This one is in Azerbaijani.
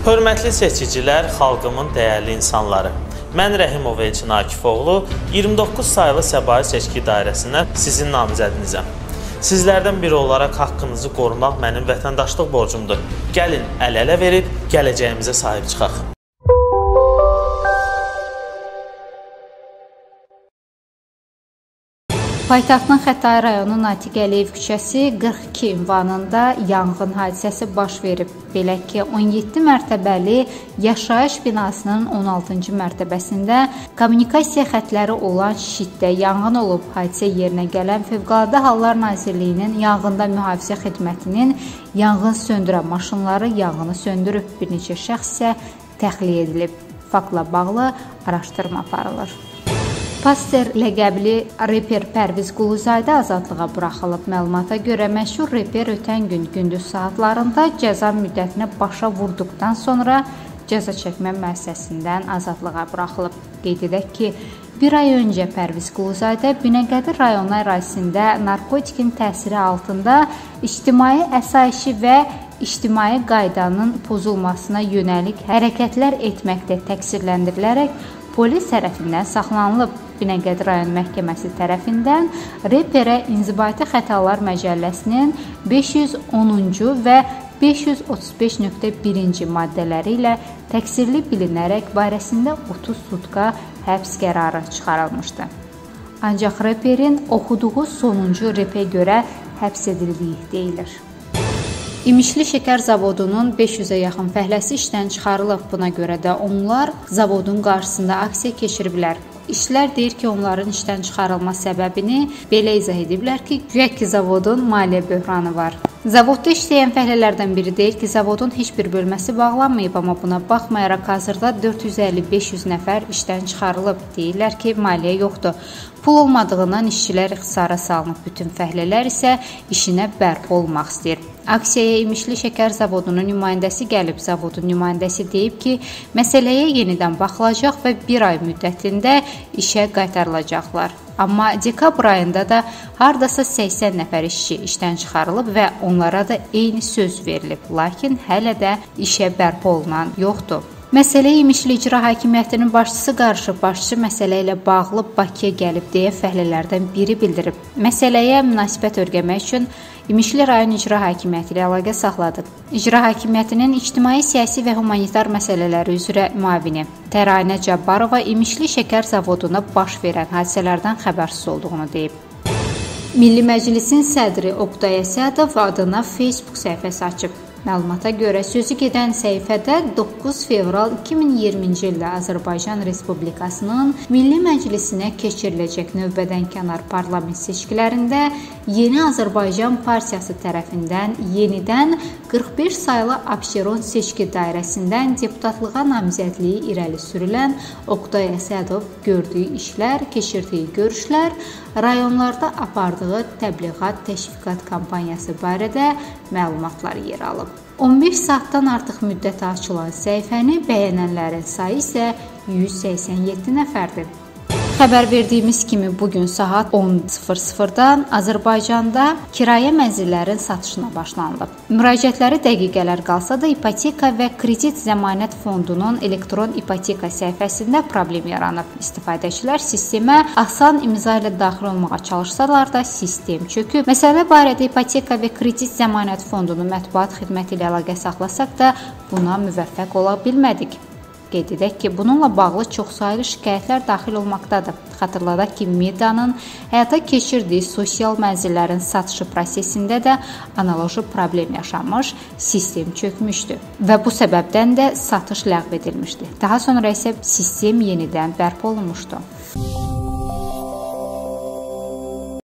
Hörmətli seçicilər, xalqımın dəyərli insanları. Mən Rəhimov Elçin Akifoğlu 29 saylı Səbahi seçki dairəsinə sizin namizədinizəm. Sizlərdən biri olaraq haqqınızı qorumaq mənim vətəndaşlıq borcumdur. Gəlin əl-ələ verib gələcəyimizə sahib çıxaq. Paytaxtın Xətai rayonu Natiq Əliyev küçəsi 42 ünvanında yanğın hadisəsi baş verib. Belə ki, 17 mərtəbəli yaşayış binasının 16-cı mərtəbəsində kommunikasiya xətləri olan şitdə yanğın olub. Hadisə yerinə gələn Fövqəladə Hallar Nazirliyinin yanğında mühafizə xidmətinin yanğın söndürən maşınları yanğını söndürüb. Bir neçə şəxs isə təxliyə edilib. Faktla bağlı araşdırma aparılır. Paster ləqəbli reper Pərviz Quluzadə azadlığa buraxılıb. Məlumata görə məşhur reper ötən gün gündüz saatlarında cəza müddətini başa vurduqdan sonra cəza çəkmə müəssisəsindən azadlığa buraxılıb. Qeyd edək ki, bir ay öncə Pərviz Quluzadə Binəqədi rayonu ərazisində narkotikin təsiri altında ictimai əsayişi və ictimai qaydanın pozulmasına yönəlik hərəkətlər etməkdə təqsirləndirilərək polis tərəfindən saxlanılıb. Binəqədi rayon məhkəməsi tərəfindən reperə inzibati xətalar məcəlləsinin 510-cu və 535.1-ci maddələri ilə təqsirli bilinərək barəsində 30 sutka həbs qərarı çıxarılmışdı. Ancaq reperin oxuduğu sonuncu repə görə həbs edildiyi deyilir. İmişli şəkər zavodunun 500-ə yaxın fəhləsi işdən çıxarılıb. Buna görə də onlar zavodun qarşısında aksiya keçiriblər. İşçilər deyir ki, onların işdən çıxarılma səbəbini belə izah ediblər ki, güya ki zavodun maliyyə böhranı var. Zavodda işləyən fəhlələrdən biri deyir ki, zavodun heç bir bölməsi bağlanmayıb, amma buna baxmayaraq hazırda 450-500 nəfər işdən çıxarılıb. Deyirlər ki, maliyyə yoxdur. Pul olmadığından işçilər ixtisara salınıb, bütün fəhlələr isə işinə bərpa olmaq istəyir. Aksiyaya İmişli Şəkər zavodunun nümayəndəsi gəlib. Zavodun nümayəndəsi deyib ki, məsələyə yenidən baxılacaq və 1 ay müddətində işə qaytarılacaqlar. Amma dekabr ayında da hardasa 80 nəfər işçi işdən çıxarılıb və onlara da eyni söz verilib, lakin hələ də işə bərpa olunan yoxdur. Məsələ İmişli İcra Hakimiyyətinin başçısı qarışıb. Başçı məsələ ilə bağlı Bakıya gəlib deyə fəhlələrdən biri bildirib. Məsələyə münasibət örgəmək üçün İmişli rayon İcra Hakimiyyəti ilə əlaqə saxladıq. İcra Hakimiyyətinin ictimai, siyasi və humanitar məsələləri üzrə müavini Tərainə Cabbarova İmişli şəkər zavodunda baş verən hadisələrdən xəbərsiz olduğunu deyib. Milli Məclisin sədri Oqtay Əsədov adına Facebook səhifəsi açıb. Məlumata görə sözü gedən səhifədə 9 fevral 2020-ci ildə Azərbaycan Respublikasının Milli Məclisinə keçiriləcək növbədənkənar parlament seçkilərində Yeni Azərbaycan Partiyası tərəfindən yenidən 45 saylı Abşeron seçki dairəsindən deputatlığa namizədliyi irəli sürülən Oqtay Əsədov gördüyü işlər, keçirdiyi görüşlər, rayonlarda apardığı təbliğat, təşviqat kampaniyası barədə məlumatlar yer alıb. 15 saatdan artıq müddətə açılan səhifəni bəyənənlərin sayı isə 187 nəfərdir. Xəbər verdiyimiz kimi bu gün saat 10:00-dan Azərbaycanda kirayə mənzillərin satışına başlanılıb. Müraciətləri dəqiqələr qalsa da ipoteka və kredit zəmanət fondunun elektron ipoteka səhifəsində problem yaranıb. İstifadəçilər sistemə asan imza ilə daxil olmağa çalışsalar da sistem çöküb. Məsələ barədə ipoteka və kredit zəmanət fondunun mətbuat xidməti ilə əlaqə saxlasaq da buna müvəffəq ola bilmədik. Qeyd edək ki, bununla bağlı çoxsaylı şikayətlər daxil olmaqdadır. Xatırladaq ki, Medanın həyata keçirdiyi sosial mənzillərin satışı prosesində də analoji problem yaşanmış, sistem çökmüşdü və bu səbəbdən də satış ləğv edilmişdi. Daha sonra isə sistem yenidən bərpa olunmuşdu.